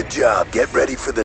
Good job. Get ready for the